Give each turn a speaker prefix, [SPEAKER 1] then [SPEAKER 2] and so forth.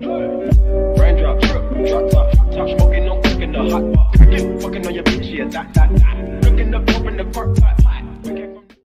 [SPEAKER 1] Raindrop drop top, top smoking, no cooking up. Fucking on your bitch, yeah, that, that, that. Looking up, open the park, pot.